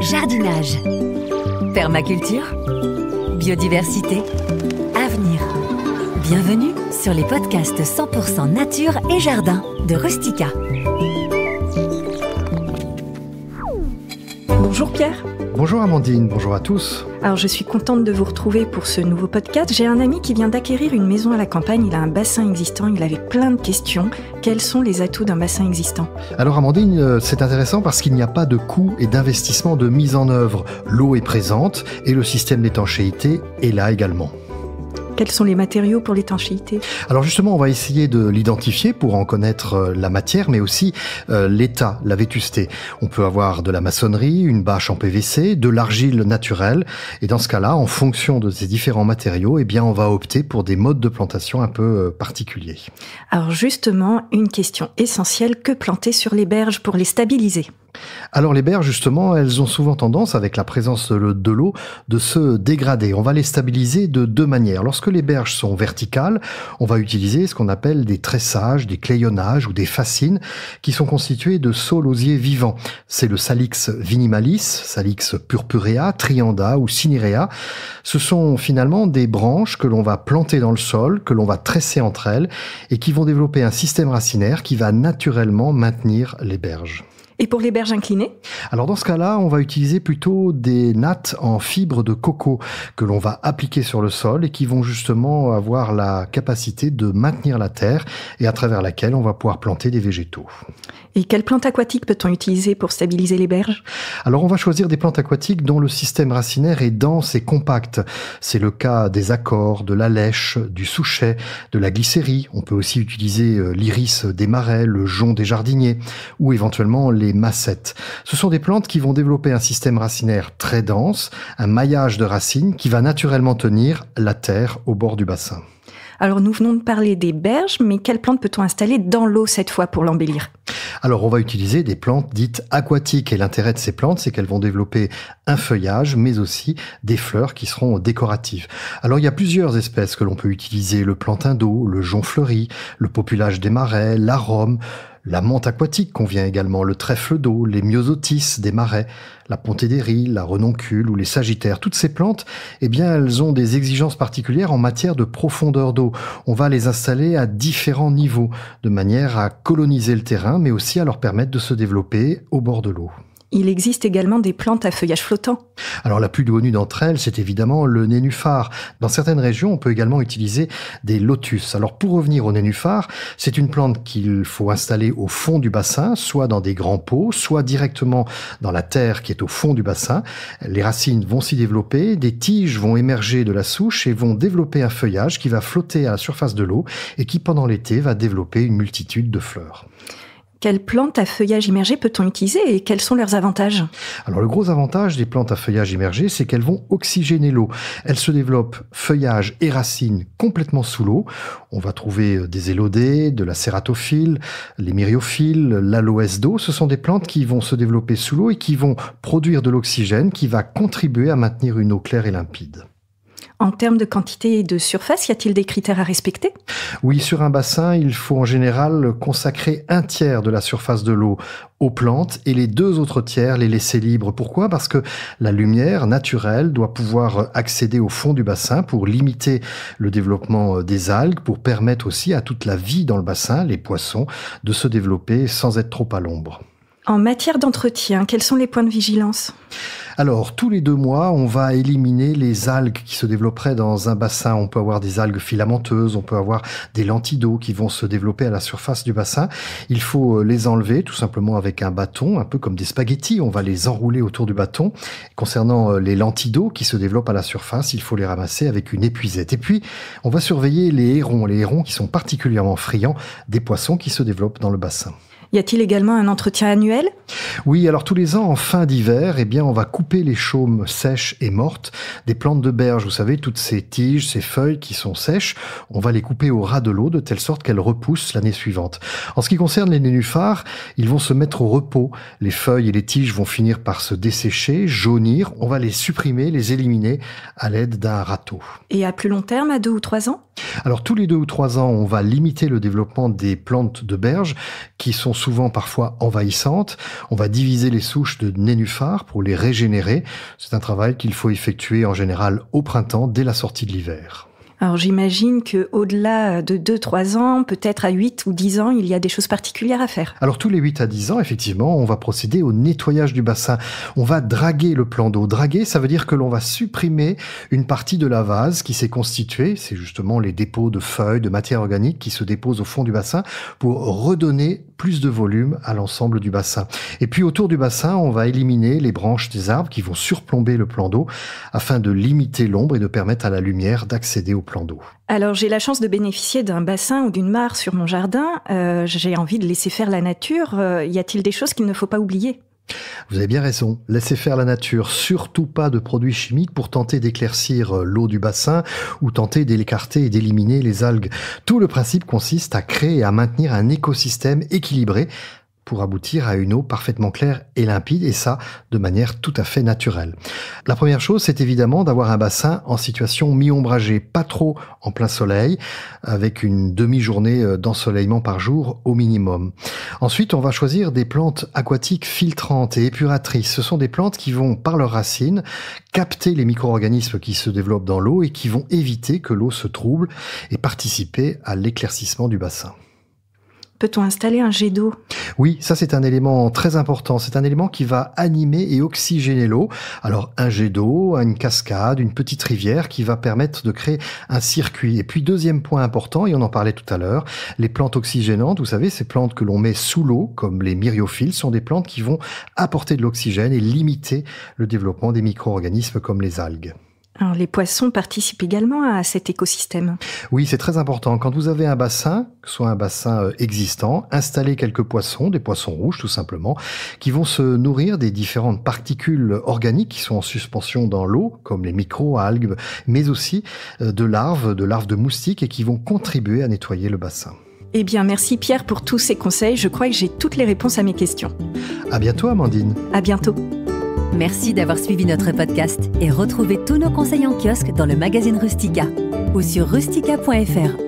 Jardinage. Permaculture. Biodiversité. Avenir. Bienvenue sur les podcasts 100% nature et jardin de Rustica. Bonjour Pierre. Bonjour Amandine, bonjour à tous. Alors je suis contente de vous retrouver pour ce nouveau podcast. J'ai un ami qui vient d'acquérir une maison à la campagne, il a un bassin existant, il avait plein de questions. Quels sont les atouts d'un bassin existant? Alors Amandine, euh, c'est intéressant parce qu'il n'y a pas de coût et d'investissement de mise en œuvre. L'eau est présente et le système d'étanchéité est là également. Quels sont les matériaux pour l'étanchéité? Alors justement, on va essayer de l'identifier pour en connaître euh, la matière, mais aussi euh, l'état, la vétusté. On peut avoir de la maçonnerie, une bâche en PVC, de l'argile naturelle, et dans ce cas-là, en fonction de ces différents matériaux, eh bien, on va opter pour des modes de plantation un peu euh, particuliers. Alors justement, une question essentielle que planter sur les berges pour les stabiliser? Alors les berges, justement, elles ont souvent tendance, avec la présence de l'eau, de se dégrader. On va les stabiliser de deux manières. Lorsque les berges sont verticales, on va utiliser ce qu'on appelle des tressages, des clayonnages ou des fascines qui sont constitués de saulosiers vivants. C'est le Salix vinimalis, Salix purpurea, Trianda ou Cinerea. Ce sont finalement des branches que l'on va planter dans le sol, que l'on va tresser entre elles et qui vont développer un système racinaire qui va naturellement maintenir les berges. Et pour les berges inclinées Alors dans ce cas-là, on va utiliser plutôt des nattes en fibre de coco que l'on va appliquer sur le sol et qui vont justement avoir la capacité de maintenir la terre et à travers laquelle on va pouvoir planter des végétaux. Et quelles plantes aquatiques peut-on utiliser pour stabiliser les berges? Alors on va choisir des plantes aquatiques dont le système racinaire est dense et compact. C'est le cas des accords, de la lèche, du souchet, de la glycérie. On peut aussi utiliser euh, l'iris des marais, le jonc des jardiniers ou éventuellement les massettes. Ce sont des plantes qui vont développer un système racinaire très dense, un maillage de racines qui va naturellement tenir la terre au bord du bassin. Alors nous venons de parler des berges, mais quelles plantes peut-on installer dans l'eau cette fois pour l'embellir? Alors on va utiliser des plantes dites aquatiques et l'intérêt de ces plantes c'est qu'elles vont développer un feuillage mais aussi des fleurs qui seront décoratives. Alors il y a plusieurs espèces que l'on peut utiliser, le plantain d'eau, le jonc fleuri, le populage des marais, l'arôme, la menthe aquatique convient également, le trèfle d'eau, les myosotis des marais, la pontée la renoncule ou les sagittaires. Toutes ces plantes, eh bien, elles ont des exigences particulières en matière de profondeur d'eau. On va les installer à différents niveaux, de manière à coloniser le terrain, mais aussi à leur permettre de se développer au bord de l'eau. Il existe également des plantes à feuillage flottant. Alors la plus connue d'entre elles, c'est évidemment le nénuphar. Dans certaines régions, on peut également utiliser des lotus. Alors pour revenir au nénuphar, c'est une plante qu'il faut installer au fond du bassin, soit dans des grands pots, soit directement dans la terre qui est au fond du bassin. Les racines vont s'y développer, des tiges vont émerger de la souche et vont développer un feuillage qui va flotter à la surface de l'eau et qui pendant l'été va développer une multitude de fleurs. Quelles plantes à feuillage immergé peut-on utiliser et quels sont leurs avantages? Alors le gros avantage des plantes à feuillage immergé, c'est qu'elles vont oxygéner l'eau. Elles se développent feuillage et racines complètement sous l'eau. On va trouver euh, des élodées, de la cératophile, les myriophiles, l'aloès d'eau. Ce sont des plantes qui vont se développer sous l'eau et qui vont produire de l'oxygène qui va contribuer à maintenir une eau claire et limpide. En termes de quantité et de surface, y a-t-il des critères à respecter? Oui, sur un bassin, il faut en général consacrer un tiers de la surface de l'eau aux plantes et les deux autres tiers les laisser libres. Pourquoi? Parce que la lumière naturelle doit pouvoir accéder au fond du bassin pour limiter le développement des algues, pour permettre aussi à toute la vie dans le bassin, les poissons, de se développer sans être trop à l'ombre. En matière d'entretien, quels sont les points de vigilance? Alors, tous les deux mois, on va éliminer les algues qui se développeraient dans un bassin. On peut avoir des algues filamenteuses, on peut avoir des lentilles d'eau qui vont se développer à la surface du bassin. Il faut euh, les enlever tout simplement avec un bâton, un peu comme des spaghettis. On va les enrouler autour du bâton. Concernant euh, les lentilles d'eau qui se développent à la surface, il faut les ramasser avec une épuisette. Et puis, on va surveiller les hérons, les hérons qui sont particulièrement friands des poissons qui se développent dans le bassin. Y a-t-il également un entretien annuel? Oui, alors tous les ans, en fin d'hiver, eh bien, on va couper les chaumes sèches et mortes des plantes de berge. Vous savez, toutes ces tiges, ces feuilles qui sont sèches, on va les couper au ras de l'eau de telle sorte qu'elles repoussent l'année suivante. En ce qui concerne les nénuphars, ils vont se mettre au repos. Les feuilles et les tiges vont finir par se dessécher, jaunir. On va les supprimer, les éliminer à l'aide d'un râteau. Et à plus long terme, à deux ou trois ans? Alors tous les deux ou trois ans, on va limiter le développement des plantes de berge qui sont souvent parfois envahissantes. On va diviser les souches de nénuphars pour les régénérer. C'est un travail qu'il faut effectuer en général au printemps dès la sortie de l'hiver. Alors j'imagine que au-delà de 2-3 ans, peut-être à 8 ou 10 ans, il y a des choses particulières à faire. Alors tous les 8 à 10 ans, effectivement, on va procéder au nettoyage du bassin. On va draguer le plan d'eau. Draguer, ça veut dire que l'on va supprimer une partie de la vase qui s'est constituée, c'est justement les dépôts de feuilles, de matière organique qui se déposent au fond du bassin pour redonner plus de volume à l'ensemble du bassin. Et puis autour du bassin, on va éliminer les branches des arbres qui vont surplomber le plan d'eau afin de limiter l'ombre et de permettre à la lumière d'accéder au plan d'eau. Alors j'ai la chance de bénéficier d'un bassin ou d'une mare sur mon jardin. Euh, j'ai envie de laisser faire la nature. Euh, y a-t-il des choses qu'il ne faut pas oublier? Vous avez bien raison. Laissez faire la nature. Surtout pas de produits chimiques pour tenter d'éclaircir euh, l'eau du bassin ou tenter d'écarter et d'éliminer les algues. Tout le principe consiste à créer et à maintenir un écosystème équilibré pour aboutir à une eau parfaitement claire et limpide, et ça de manière tout à fait naturelle. La première chose, c'est évidemment d'avoir un bassin en situation mi-ombragée, pas trop en plein soleil, avec une demi-journée euh, d'ensoleillement par jour au minimum. Ensuite, on va choisir des plantes aquatiques filtrantes et épuratrices. Ce sont des plantes qui vont, par leurs racines, capter les micro-organismes qui se développent dans l'eau et qui vont éviter que l'eau se trouble et participer à l'éclaircissement du bassin. Peut-on installer un jet d'eau? Oui, ça c'est un élément très important. C'est un élément qui va animer et oxygéner l'eau. Alors un jet d'eau, une cascade, une petite rivière qui va permettre de créer un circuit. Et puis deuxième point important, et on en parlait tout à l'heure, les plantes oxygénantes, vous savez, ces plantes que l'on met sous l'eau, comme les myriophiles, sont des plantes qui vont apporter de l'oxygène et limiter le développement des micro-organismes comme les algues. Alors, les poissons participent également à cet écosystème. Oui, c'est très important. Quand vous avez un bassin, soit un bassin euh, existant, installez quelques poissons, des poissons rouges tout simplement, qui vont se nourrir des différentes particules organiques qui sont en suspension dans l'eau, comme les micro-algues, mais aussi euh, de larves, de larves de moustiques et qui vont contribuer à nettoyer le bassin. Eh bien, merci Pierre pour tous ces conseils. Je crois que j'ai toutes les réponses à mes questions. À bientôt, Amandine. À bientôt. Merci d'avoir suivi notre podcast et retrouvez tous nos conseils en kiosque dans le magazine Rustica ou sur rustica.fr